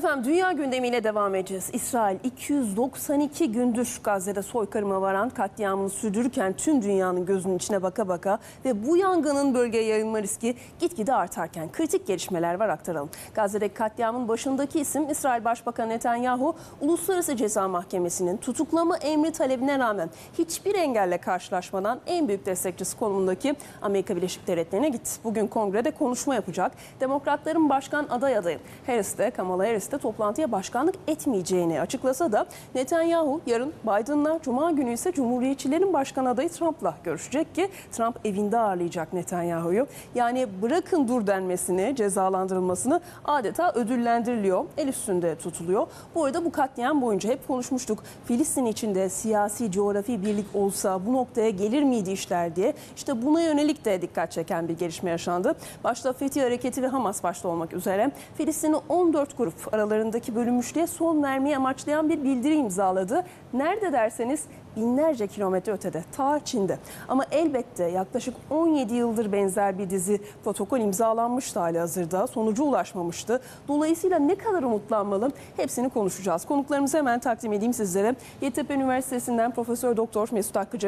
Efendim dünya gündemiyle devam edeceğiz. İsrail 292 gündür Gazze'de soykırıma varan katliamını sürdürürken tüm dünyanın gözünün içine baka baka ve bu yangının bölgeye yayılma riski gitgide artarken kritik gelişmeler var aktaralım. Gazze'deki katliamın başındaki isim İsrail Başbakanı Netanyahu Uluslararası Ceza Mahkemesi'nin tutuklama emri talebine rağmen hiçbir engelle karşılaşmadan en büyük destekçisi konumundaki Amerika Birleşik Devletleri'ne gitti. Bugün kongrede konuşma yapacak. Demokratların başkan aday adayı Harris de Kamala Harris de toplantıya başkanlık etmeyeceğini açıklasa da Netanyahu yarın Biden'la Cuma günü ise Cumhuriyetçilerin başkan adayı Trump'la görüşecek ki Trump evinde ağırlayacak Netanyahu'yu. Yani bırakın dur denmesini, cezalandırılmasını adeta ödüllendiriliyor. El üstünde tutuluyor. Bu arada bu katliam boyunca hep konuşmuştuk. Filistin içinde siyasi, coğrafi birlik olsa bu noktaya gelir miydi işler diye. İşte buna yönelik de dikkat çeken bir gelişme yaşandı. Başta Fethi Hareketi ve Hamas başta olmak üzere Filistin'i 14 grup aralarındaki bölünmüşlüğe son vermeyi amaçlayan bir bildiri imzaladı. Nerede derseniz binlerce kilometre ötede, ta Çin'de. Ama elbette yaklaşık 17 yıldır benzer bir dizi protokol imzalanmıştı hali hazırda. Sonucu ulaşmamıştı. Dolayısıyla ne kadar umutlanmalı hepsini konuşacağız. Konuklarımızı hemen takdim edeyim sizlere. Yeditepe Üniversitesi'nden Profesör Doktor Mesut Hakkı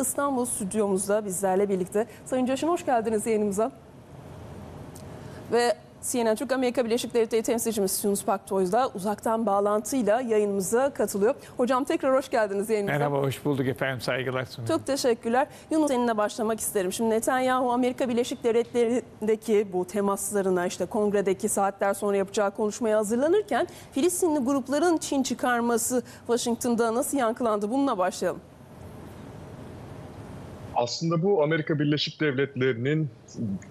İstanbul stüdyomuzda bizlerle birlikte. Sayın Caş'ın hoş geldiniz yayınımıza. Ve CNN Türk Amerika Birleşik Devletleri temsilcimiz Yunus Paktoy da uzaktan bağlantıyla yayınımıza katılıyor. Hocam tekrar hoş geldiniz yayınımıza. Merhaba, hoş bulduk efendim. Saygılar sunuyorum. Çok teşekkürler. Yunus seninle başlamak isterim. Şimdi Netanyahu Amerika Birleşik Devletleri'ndeki bu temaslarına işte kongredeki saatler sonra yapacağı konuşmaya hazırlanırken Filistinli grupların Çin çıkarması Washington'da nasıl yankılandı bununla başlayalım. Aslında bu Amerika Birleşik Devletleri'nin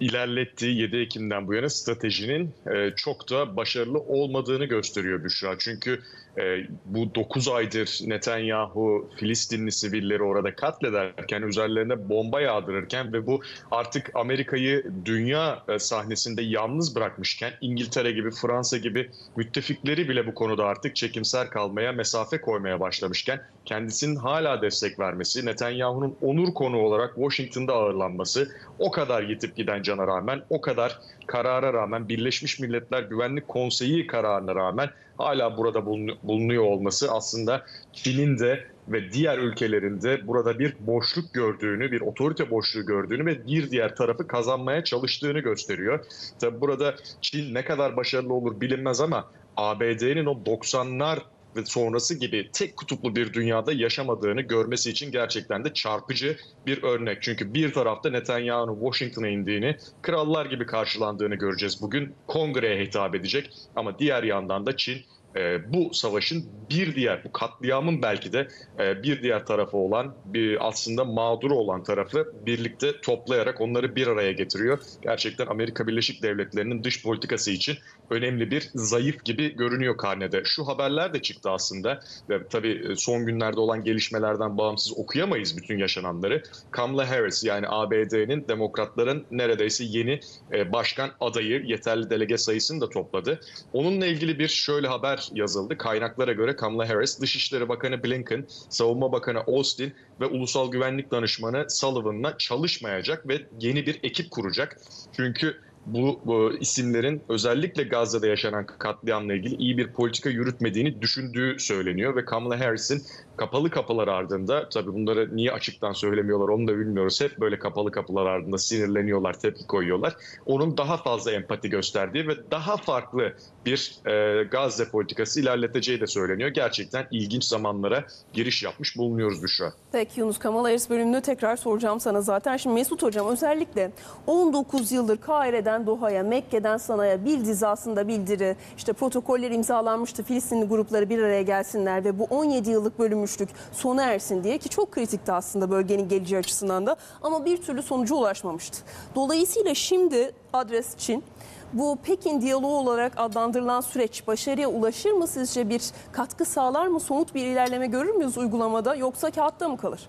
ilerlettiği 7 Ekim'den bu yana stratejinin e, çok da başarılı olmadığını gösteriyor Büşra. Çünkü e, bu 9 aydır Netanyahu Filistinli sivilleri orada katlederken, üzerlerine bomba yağdırırken ve bu artık Amerika'yı dünya e, sahnesinde yalnız bırakmışken İngiltere gibi, Fransa gibi müttefikleri bile bu konuda artık çekimser kalmaya, mesafe koymaya başlamışken kendisinin hala destek vermesi, Netanyahu'nun onur konu olarak Washington'da ağırlanması, o kadar yitip giden cana rağmen, o kadar karara rağmen, Birleşmiş Milletler Güvenlik Konseyi kararına rağmen hala burada bulunuyor olması aslında Çin'in de ve diğer ülkelerinde burada bir boşluk gördüğünü, bir otorite boşluğu gördüğünü ve bir diğer tarafı kazanmaya çalıştığını gösteriyor. Tabi burada Çin ne kadar başarılı olur bilinmez ama ABD'nin o 90'lar ve sonrası gibi tek kutuplu bir dünyada yaşamadığını görmesi için gerçekten de çarpıcı bir örnek. Çünkü bir tarafta Netanyahu'nun Washington'a indiğini, krallar gibi karşılandığını göreceğiz bugün. Kongreye hitap edecek ama diğer yandan da Çin e, bu savaşın bir diğer, bu katliamın belki de e, bir diğer tarafı olan, bir aslında mağdur olan tarafı birlikte toplayarak onları bir araya getiriyor. Gerçekten Amerika Birleşik Devletleri'nin dış politikası için önemli bir zayıf gibi görünüyor karnede. Şu haberler de çıktı aslında. Ve tabii son günlerde olan gelişmelerden bağımsız okuyamayız bütün yaşananları. Kamala Harris yani ABD'nin demokratların neredeyse yeni e, başkan adayı yeterli delege sayısını da topladı. Onunla ilgili bir şöyle haber yazıldı. Kaynaklara göre Kamala Harris, Dışişleri Bakanı Blinken, Savunma Bakanı Austin ve Ulusal Güvenlik Danışmanı Sullivan'la çalışmayacak ve yeni bir ekip kuracak. Çünkü bu, bu isimlerin özellikle Gazze'de yaşanan katliamla ilgili iyi bir politika yürütmediğini düşündüğü söyleniyor ve Kamala Harris'in kapalı kapılar ardında tabii bunları niye açıktan söylemiyorlar onu da bilmiyoruz. Hep böyle kapalı kapılar ardında sinirleniyorlar, tepki koyuyorlar. Onun daha fazla empati gösterdiği ve daha farklı bir e, Gazze politikası ilerleteceği de söyleniyor. Gerçekten ilginç zamanlara giriş yapmış bulunuyoruz Büşra. Peki Yunus Kamal Harris bölümünü tekrar soracağım sana zaten. Şimdi Mesut Hocam özellikle 19 yıldır Kahire'den Doha'ya, Mekke'den Sana'ya bir dizi aslında bildiri, işte protokoller imzalanmıştı. Filistinli grupları bir araya gelsinler ve bu 17 yıllık bölünmüşlük sona ersin diye ki çok kritikti aslında bölgenin geleceği açısından da ama bir türlü sonuca ulaşmamıştı. Dolayısıyla şimdi adres Çin. Bu Pekin diyaloğu olarak adlandırılan süreç başarıya ulaşır mı sizce bir katkı sağlar mı? Somut bir ilerleme görür müyüz uygulamada yoksa kağıtta mı kalır?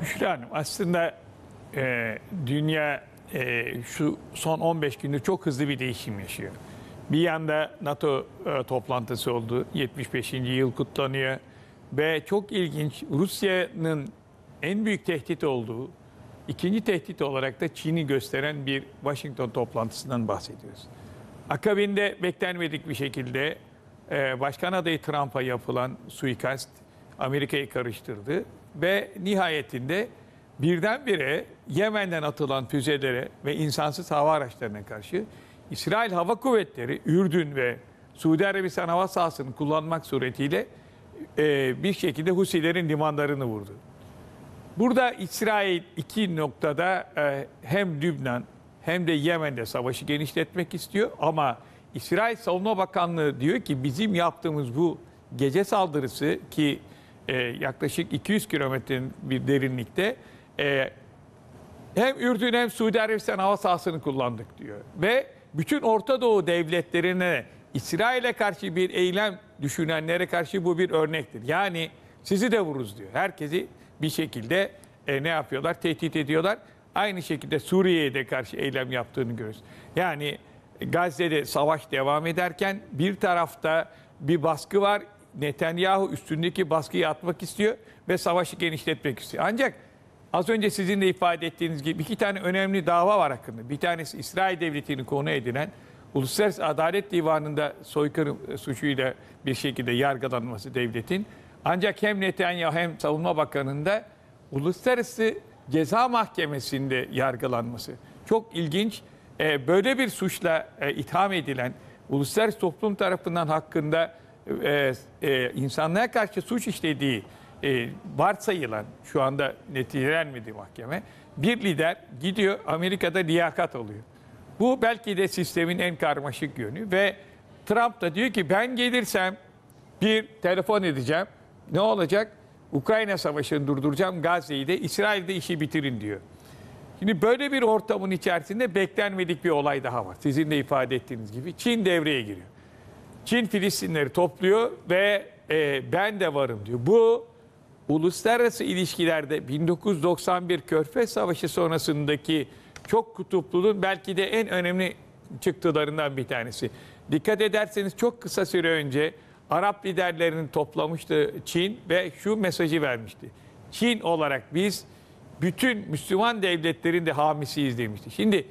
Büşra Hanım aslında e, dünya e, şu son 15 gündür çok hızlı bir değişim yaşıyor. Bir yanda NATO e, toplantısı oldu. 75. yıl kutlanıyor. Ve çok ilginç Rusya'nın en büyük tehdit olduğu İkinci tehdit olarak da Çin'i gösteren bir Washington toplantısından bahsediyoruz. Akabinde beklenmedik bir şekilde e, başkan adayı Trump'a yapılan suikast Amerika'yı karıştırdı ve nihayetinde birdenbire Yemen'den atılan füzelere ve insansız hava araçlarına karşı İsrail Hava Kuvvetleri, Ürdün ve Suudi Arabistan hava sahasını kullanmak suretiyle e, bir şekilde Husilerin limanlarını vurdu. Burada İsrail iki noktada e, hem Lübnan hem de Yemen'de savaşı genişletmek istiyor ama İsrail Savunma Bakanlığı diyor ki bizim yaptığımız bu gece saldırısı ki e, yaklaşık 200 kilometrenin bir derinlikte e, hem Ürdün hem Suudi Arabistan hava sahasını kullandık diyor. Ve bütün Orta Doğu devletlerine İsrail'e karşı bir eylem düşünenlere karşı bu bir örnektir. Yani sizi de vururuz diyor. Herkesi bir şekilde e, ne yapıyorlar? Tehdit ediyorlar. Aynı şekilde Suriye'ye de karşı eylem yaptığını görüyoruz. Yani Gazze'de savaş devam ederken bir tarafta bir baskı var. Netanyahu üstündeki baskıyı atmak istiyor ve savaşı genişletmek istiyor. Ancak Az önce sizin de ifade ettiğiniz gibi iki tane önemli dava var hakkında. Bir tanesi İsrail Devleti'ni konu edinen Uluslararası Adalet Divanı'nda soykırım suçuyla bir şekilde yargılanması devletin. Ancak hem Netanyahu hem Savunma Bakanı'nda Uluslararası Ceza Mahkemesi'nde yargılanması. Çok ilginç. Ee, böyle bir suçla e, itham edilen uluslararası toplum tarafından hakkında e, e, karşı suç işlediği e, varsayılan şu anda neticelenmedi mahkeme bir lider gidiyor Amerika'da liyakat alıyor. Bu belki de sistemin en karmaşık yönü ve Trump da diyor ki ben gelirsem bir telefon edeceğim. Ne olacak? Ukrayna savaşını durduracağım. Gazze'yi de İsrail'de işi bitirin diyor. Şimdi böyle bir ortamın içerisinde beklenmedik bir olay daha var. Sizin de ifade ettiğiniz gibi Çin devreye giriyor. Çin Filistinleri topluyor ve e, ben de varım diyor. Bu uluslararası ilişkilerde 1991 Körfez Savaşı sonrasındaki çok kutupluluğun belki de en önemli çıktılarından bir tanesi. Dikkat ederseniz çok kısa süre önce Arap liderlerini toplamıştı Çin ve şu mesajı vermişti. Çin olarak biz bütün Müslüman devletlerin de hamisiyiz demişti. Şimdi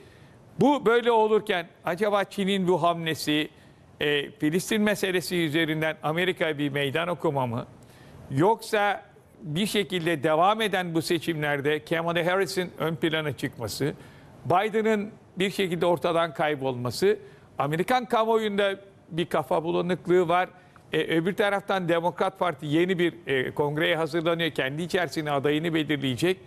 bu böyle olurken acaba Çin'in bu hamlesi e, Filistin meselesi üzerinden Amerika'ya bir meydan okuma mı? Yoksa bir şekilde devam eden bu seçimlerde Kamala Harris'in ön plana çıkması, Biden'ın bir şekilde ortadan kaybolması, Amerikan kamuoyunda bir kafa bulanıklığı var. E, öbür taraftan Demokrat Parti yeni bir e, kongreye hazırlanıyor. Kendi içerisinde adayını belirleyecek.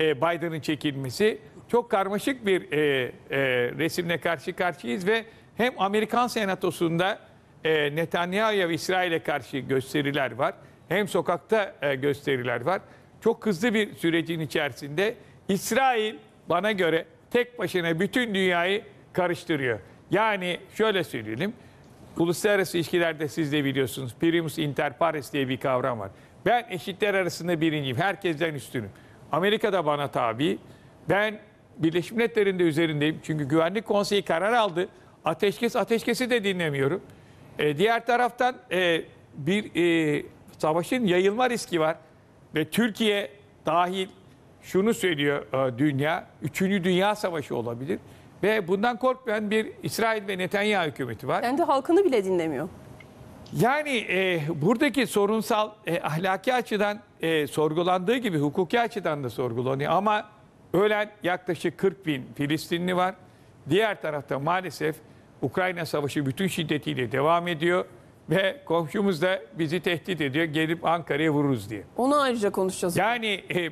E, Biden'ın çekilmesi. Çok karmaşık bir e, e, resimle karşı karşıyayız ve hem Amerikan senatosunda e, Netanyahu'ya ve İsrail'e karşı gösteriler var. Hem sokakta e, gösteriler var. Çok hızlı bir sürecin içerisinde İsrail bana göre tek başına bütün dünyayı karıştırıyor. Yani şöyle söyleyelim. Uluslararası ilişkilerde siz de biliyorsunuz primus inter pares diye bir kavram var. Ben eşitler arasında birinciyim. Herkesten üstünüm. Amerika da bana tabi. Ben Birleşmiş Milletler'in de üzerindeyim. Çünkü Güvenlik Konseyi karar aldı. Ateşkes, ateşkesi de dinlemiyorum. E, diğer taraftan e, bir e, savaşın yayılma riski var. Ve Türkiye dahil şunu söylüyor e, dünya, üçüncü dünya savaşı olabilir. Ve bundan korkmayan bir İsrail ve Netanyahu hükümeti var. Kendi halkını bile dinlemiyor. Yani e, buradaki sorunsal e, ahlaki açıdan e, sorgulandığı gibi hukuki açıdan da sorgulanıyor. Ama ölen yaklaşık 40 bin Filistinli var. Diğer tarafta maalesef Ukrayna Savaşı bütün şiddetiyle devam ediyor. Ve komşumuz da bizi tehdit ediyor gelip Ankara'ya vururuz diye. Onu ayrıca konuşacağız. Yani e, e,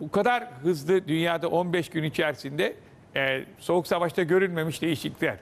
bu kadar hızlı dünyada 15 gün içerisinde e, soğuk savaşta görülmemiş değişiklikler.